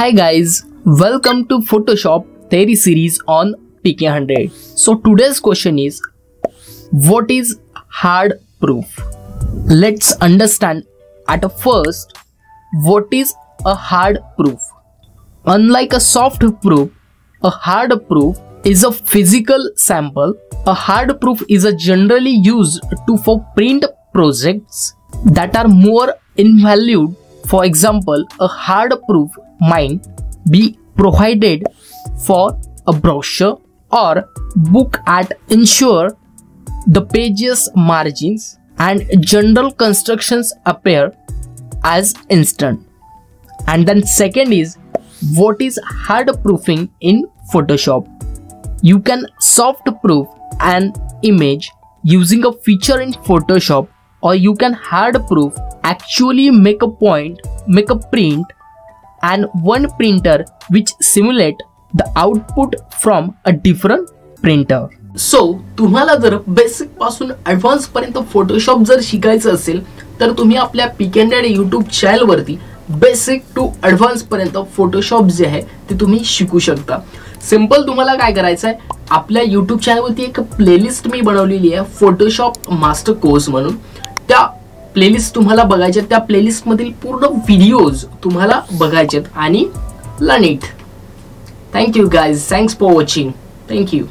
Hi guys, welcome to Photoshop theory series on PK100. So today's question is what is hard proof? Let's understand at first what is a hard proof. Unlike a soft proof, a hard proof is a physical sample. A hard proof is a generally used to for print projects that are more invalued. For example, a hard proof might be provided for a brochure or book at ensure the pages margins and general constructions appear as instant. And then second is what is hard proofing in photoshop? You can soft proof an image using a feature in photoshop or you can hard proof actually make a point make a print and one printer which simulate the output from a different printer. सो तुम्हाला जर बेसिकपासून advance पर्यंत Photoshop जर शिकायचं असेल तर तुम्ही आपल्या पिकेंडेड डॅड यूट्यूब चॅनलवरती बेसिक टू ॲडव्हान्स पर्यंत फोटोशॉप जे आहे ते तुम्ही शिकू शकता. सिंपल तुम्हाला काय करायचं आहे आपल्या यूट्यूब चॅनलवरती एक प्लेलिस्ट मी बनवलेली आहे फोटोशॉप मास्टर कोर्स म्हणून. त्या प्लेलिस्ट तुम्हाला बघायच्या त्या प्लेलिस्ट मधील पूर्ण व्हिडिओज तुम्हाला बघायचे आणि learn it thank you guys thanks for watching thank you